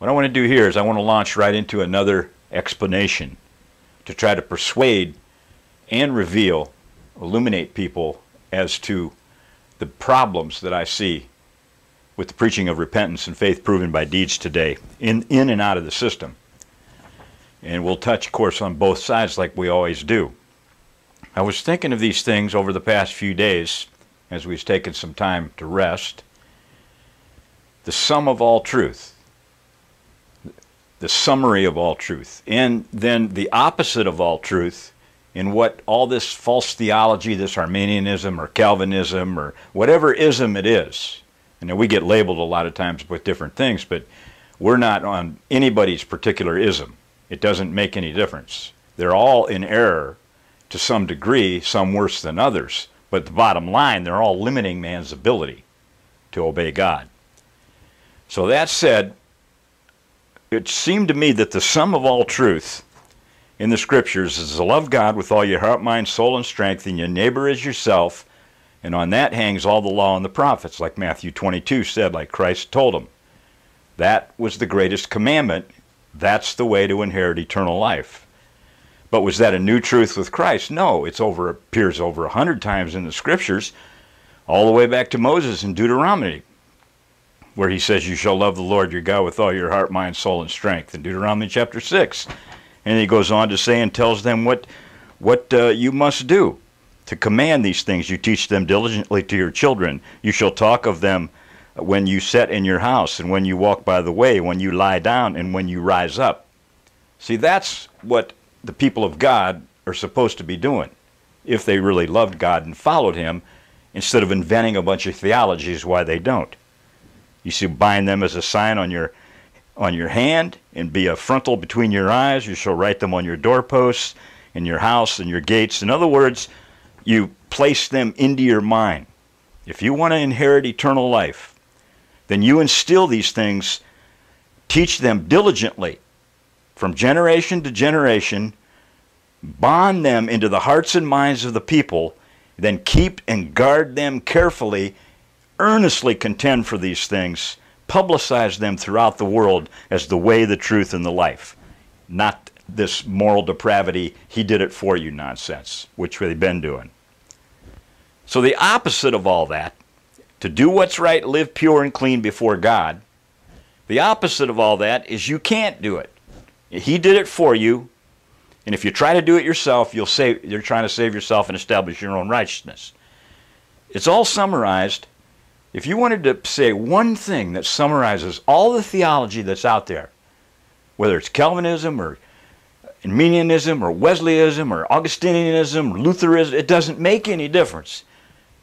What I want to do here is I want to launch right into another explanation to try to persuade and reveal, illuminate people as to the problems that I see with the preaching of repentance and faith proven by deeds today in, in and out of the system. And we'll touch, of course, on both sides like we always do. I was thinking of these things over the past few days as we've taken some time to rest. The sum of all truth, the summary of all truth, and then the opposite of all truth in what all this false theology, this Arminianism or Calvinism or whatever ism it is, and we get labeled a lot of times with different things, but we're not on anybody's particular ism. It doesn't make any difference. They're all in error to some degree, some worse than others. But the bottom line, they're all limiting man's ability to obey God. So that said, it seemed to me that the sum of all truth in the scriptures is to love God with all your heart, mind, soul, and strength, and your neighbor as yourself, and on that hangs all the law and the prophets, like Matthew 22 said, like Christ told them. That was the greatest commandment. That's the way to inherit eternal life. But was that a new truth with Christ? No, it's over appears over a hundred times in the scriptures, all the way back to Moses in Deuteronomy, where he says, "You shall love the Lord your God with all your heart, mind, soul, and strength." In Deuteronomy chapter six, and he goes on to say and tells them what what uh, you must do to command these things. You teach them diligently to your children. You shall talk of them when you sit in your house, and when you walk by the way, when you lie down, and when you rise up. See, that's what the people of God are supposed to be doing if they really loved God and followed Him instead of inventing a bunch of theologies why they don't. You see, bind them as a sign on your on your hand and be a frontal between your eyes. You shall write them on your doorposts, in your house, and your gates. In other words, you place them into your mind. If you want to inherit eternal life, then you instill these things, teach them diligently from generation to generation, bond them into the hearts and minds of the people, then keep and guard them carefully, earnestly contend for these things, publicize them throughout the world as the way, the truth, and the life. Not this moral depravity, he did it for you nonsense, which they've been doing. So, the opposite of all that, to do what's right, live pure and clean before God, the opposite of all that is you can't do it. He did it for you, and if you try to do it yourself, you'll save, you're trying to save yourself and establish your own righteousness. It's all summarized. If you wanted to say one thing that summarizes all the theology that's out there, whether it's Calvinism or Arminianism or Wesleyanism or Augustinianism or Lutheranism, it doesn't make any difference.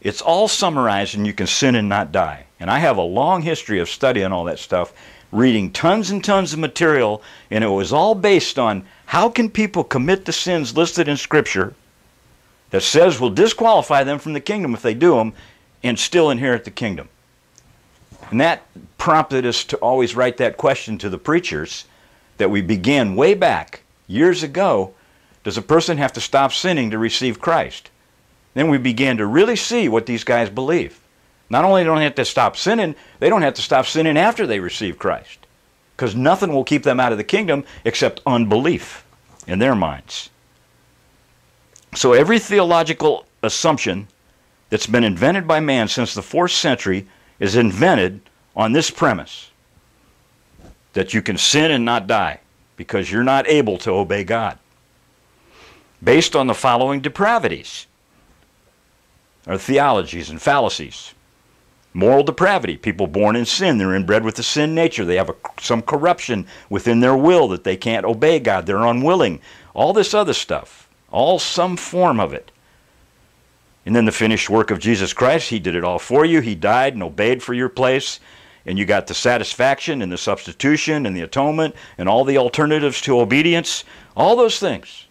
It's all summarized and you can sin and not die. And I have a long history of studying all that stuff, reading tons and tons of material, and it was all based on how can people commit the sins listed in Scripture that says will disqualify them from the kingdom if they do them and still inherit the kingdom. And that prompted us to always write that question to the preachers that we began way back years ago. Does a person have to stop sinning to receive Christ? Then we began to really see what these guys believe. Not only don't they have to stop sinning, they don't have to stop sinning after they receive Christ. Because nothing will keep them out of the kingdom except unbelief in their minds. So every theological assumption that's been invented by man since the fourth century is invented on this premise that you can sin and not die because you're not able to obey God. Based on the following depravities or theologies and fallacies. Moral depravity, people born in sin, they're inbred with the sin nature. They have a, some corruption within their will that they can't obey God. They're unwilling. All this other stuff, all some form of it. And then the finished work of Jesus Christ, He did it all for you. He died and obeyed for your place. And you got the satisfaction and the substitution and the atonement and all the alternatives to obedience. All those things.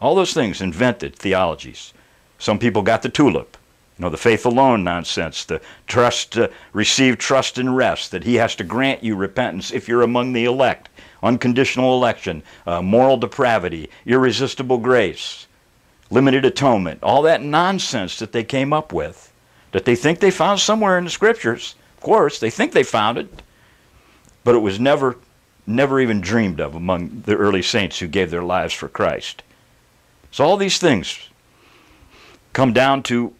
All those things invented theologies. Some people got the tulip. You know, the faith alone nonsense, the trust, uh, receive trust and rest, that he has to grant you repentance if you're among the elect, unconditional election, uh, moral depravity, irresistible grace, limited atonement, all that nonsense that they came up with, that they think they found somewhere in the scriptures. Of course, they think they found it, but it was never never even dreamed of among the early saints who gave their lives for Christ. So all these things come down to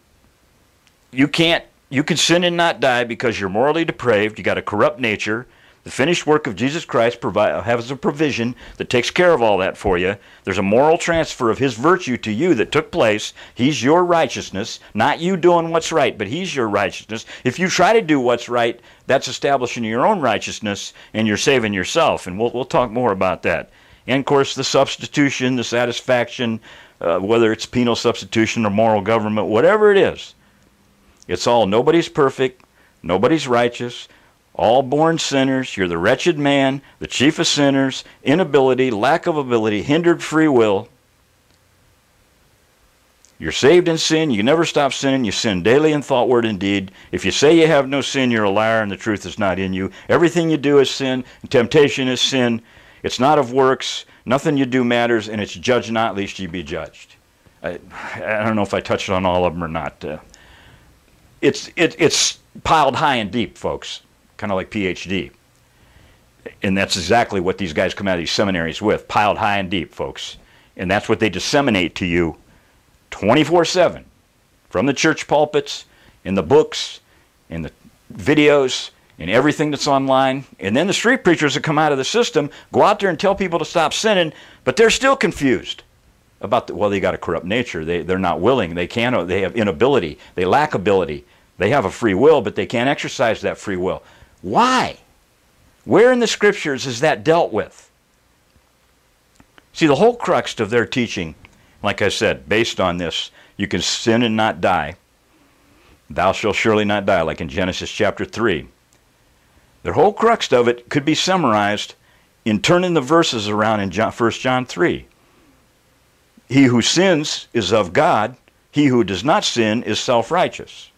you can't you can sin and not die because you're morally depraved, you got a corrupt nature. The finished work of Jesus Christ provide, has a provision that takes care of all that for you. There's a moral transfer of His virtue to you that took place. He's your righteousness, not you doing what's right, but He's your righteousness. If you try to do what's right, that's establishing your own righteousness and you're saving yourself. And we'll, we'll talk more about that. And of course, the substitution, the satisfaction, uh, whether it's penal substitution or moral government, whatever it is, it's all nobody's perfect, nobody's righteous, all born sinners. You're the wretched man, the chief of sinners, inability, lack of ability, hindered free will. You're saved in sin. You never stop sinning. You sin daily in thought, word, and deed. If you say you have no sin, you're a liar and the truth is not in you. Everything you do is sin. Temptation is sin. It's not of works. Nothing you do matters, and it's judge not, lest ye be judged. I, I don't know if I touched on all of them or not. Uh, it's it, it's piled high and deep, folks, kind of like PhD. And that's exactly what these guys come out of these seminaries with, piled high and deep, folks. And that's what they disseminate to you 24/7 from the church pulpits, in the books, in the videos, in everything that's online. And then the street preachers that come out of the system go out there and tell people to stop sinning, but they're still confused about the, well they got a corrupt nature they, they're not willing they can't they have inability they lack ability they have a free will but they can't exercise that free will why? Where in the scriptures is that dealt with? See the whole crux of their teaching like i said based on this you can sin and not die. Thou shalt surely not die like in genesis chapter 3 their whole crux of it could be summarized in turning the verses around in john, 1 john 3 he who sins is of God. He who does not sin is self righteous.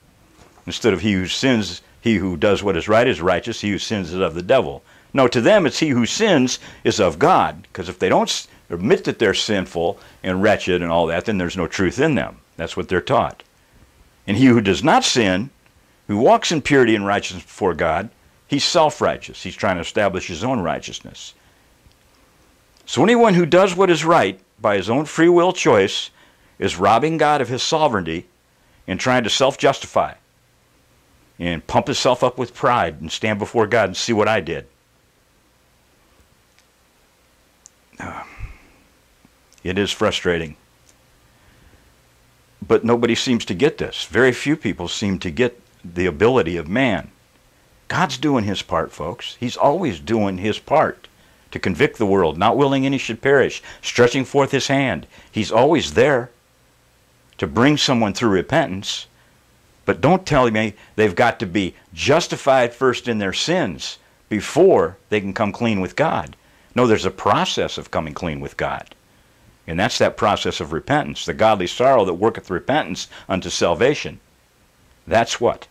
Instead of he who sins, he who does what is right is righteous. He who sins is of the devil. No, to them it's he who sins is of God. Because if they don't admit that they're sinful and wretched and all that, then there's no truth in them. That's what they're taught. And he who does not sin, who walks in purity and righteousness before God, he's self righteous. He's trying to establish his own righteousness. So anyone who does what is right by his own free will choice is robbing God of his sovereignty and trying to self justify and pump himself up with pride and stand before God and see what I did. Ah. It is frustrating. But nobody seems to get this. Very few people seem to get the ability of man. God's doing his part, folks. He's always doing his part to convict the world, not willing any should perish, stretching forth his hand. He's always there to bring someone through repentance. But don't tell me they've got to be justified first in their sins before they can come clean with God. No, there's a process of coming clean with God. And that's that process of repentance, the godly sorrow that worketh repentance unto salvation. That's what.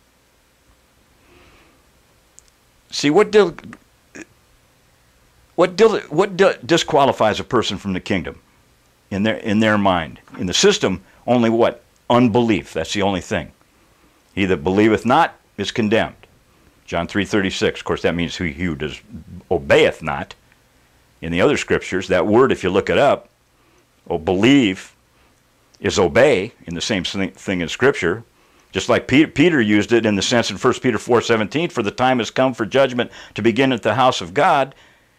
See, what did what, what disqualifies a person from the kingdom in their, in their mind? In the system, only what? Unbelief. That's the only thing. He that believeth not is condemned. John 3.36. Of course, that means he who does, obeyeth not. In the other scriptures, that word, if you look it up, oh, believe is obey in the same thing in Scripture. Just like Peter used it in the sense in 1 Peter 4.17, for the time has come for judgment to begin at the house of God.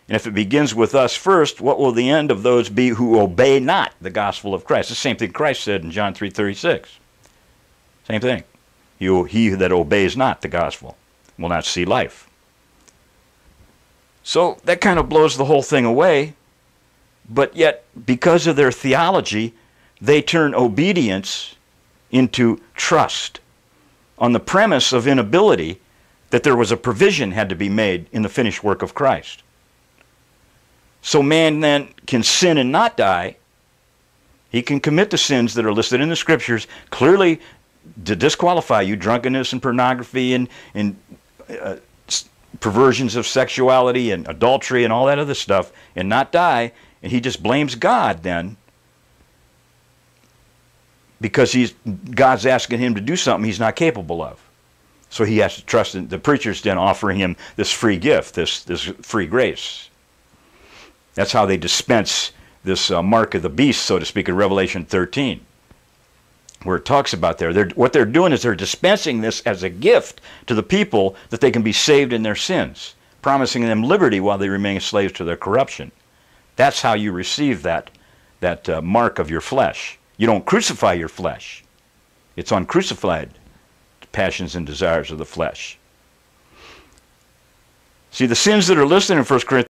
And if it begins with us first, what will the end of those be who obey not the gospel of Christ? The same thing Christ said in John 3.36. Same thing. He, he that obeys not the gospel will not see life. So that kind of blows the whole thing away. But yet, because of their theology, they turn obedience into trust on the premise of inability that there was a provision had to be made in the finished work of Christ. So man then can sin and not die. He can commit the sins that are listed in the scriptures clearly to disqualify you drunkenness and pornography and, and uh, perversions of sexuality and adultery and all that other stuff and not die. And he just blames God then because he's God's asking him to do something he's not capable of. So he has to trust in the preacher's then offering him this free gift, this this free grace. That's how they dispense this uh, mark of the beast, so to speak, in Revelation 13, where it talks about there. They're, what they're doing is they're dispensing this as a gift to the people that they can be saved in their sins, promising them liberty while they remain slaves to their corruption. That's how you receive that, that uh, mark of your flesh. You don't crucify your flesh. It's uncrucified passions and desires of the flesh. See, the sins that are listed in 1 Corinthians